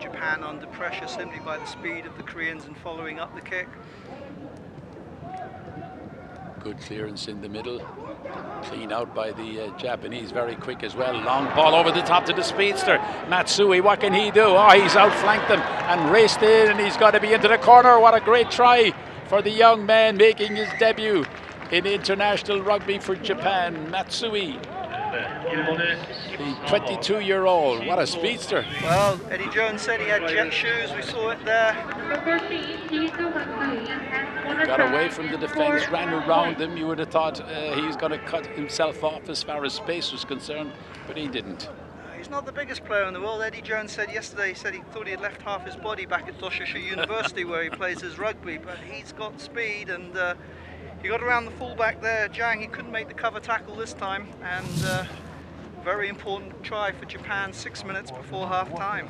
Japan under pressure simply by the speed of the Koreans and following up the kick. Good clearance in the middle. Clean out by the uh, Japanese, very quick as well. Long ball over the top to the speedster. Matsui, what can he do? Oh, he's outflanked them and raced in, and he's got to be into the corner. What a great try for the young man making his debut in international rugby for Japan, Matsui. The 22 year old, what a speedster. Well, Eddie Jones said he had jet shoes, we saw it there. Got away from the defence, ran around them. You would have thought uh, he was going to cut himself off as far as space was concerned, but he didn't. Uh, he's not the biggest player in the world. Eddie Jones said yesterday, he said he thought he had left half his body back at Doshisha University where he plays his rugby, but he's got speed and uh, he got around the fullback there, Jang. He couldn't make the cover tackle this time, and uh, very important try for Japan six minutes before half time.